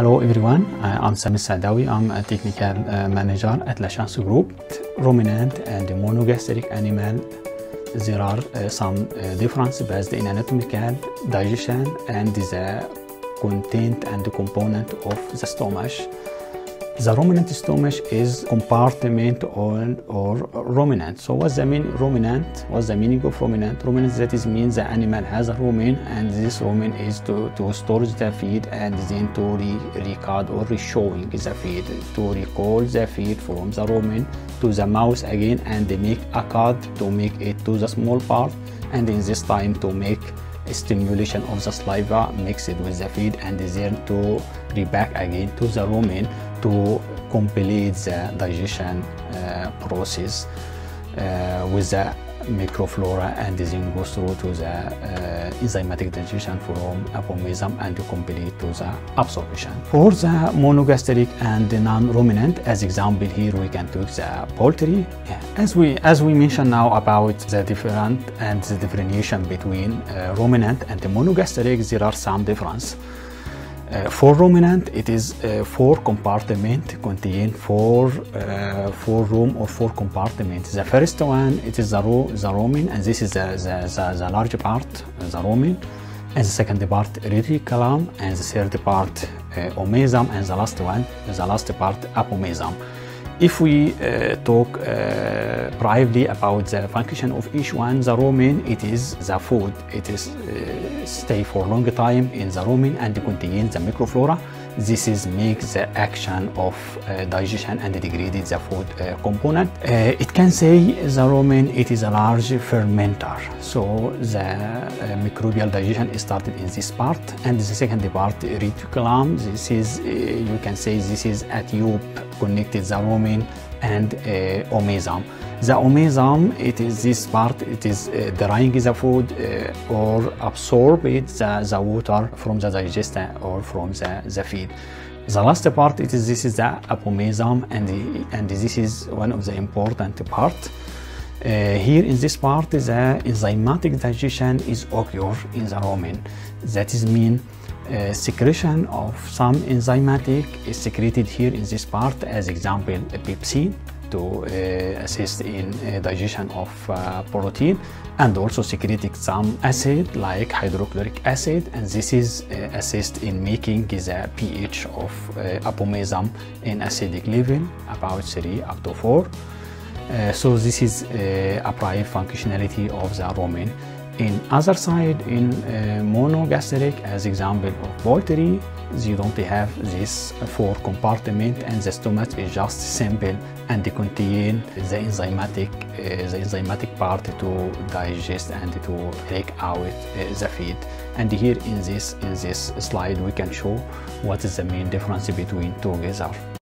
Hello everyone, uh, I'm Sami Sadawi. I'm a technical uh, manager at Lachance Group. Ruminant and monogastric animal, there are uh, some uh, difference based in anatomical digestion and the content and the component of the stomach. The ruminant stomach is compartment or, or ruminant. So what's the mean ruminant? What's the meaning of ruminant? Ruminant that is means the animal has a rumen and this rumen is to, to store the feed and then to re record or re-showing the feed, to recall the feed from the rumen to the mouth again and they make a cut to make it to the small part and in this time to make a stimulation of the saliva mixed with the feed and then to reback again to the rumen to complete the digestion uh, process uh, with the microflora and then goes through to the uh, enzymatic digestion from abomasum and to complete to the absorption. For the monogastric and the non-ruminant, as example here we can take the poultry. As we as we mentioned now about the different and the differentiation between uh, ruminant and the monogastric, there are some difference. Uh, for ruminant, it is uh, four compartment contain four uh, four room or four compartments. The first one it is the, ro the and this is the, the, the, the large part, the rumen, and the second part reticulum, and the third part uh, omasum, and the last one the last part abomasum. If we uh, talk uh, privately about the function of each one, the rumen, it is the food. It is uh, stay for long time in the rumen and contain the microflora. This is make the action of uh, digestion and degrade the food uh, component. It can say the rumen, it is a large fermenter. So the microbial digestion is started in this part and the second part reticulum. This is, you can say this is a tube connected the rumen and uh, omasum. The omasum, it is this part, it is uh, drying the food uh, or absorb it, the, the water from the digestion or from the, the feed. The last part, it is this is the abomasum and, and this is one of the important part. Uh, here in this part, the enzymatic digestion is occur in the rumen. That is mean uh, secretion of some enzymatic is secreted here in this part as example pepsin to uh, assist in uh, digestion of uh, protein and also secreting some acid like hydrochloric acid and this is uh, assist in making the pH of uh, abomasum in acidic level about 3 up to 4 so this is a prime functionality of the rumen in other side, in uh, monogastric, as example of poultry, you don't have this four compartment and the stomach is just simple and contain the enzymatic, uh, the enzymatic part to digest and to take out uh, the feed. And here in this, in this slide, we can show what is the main difference between together.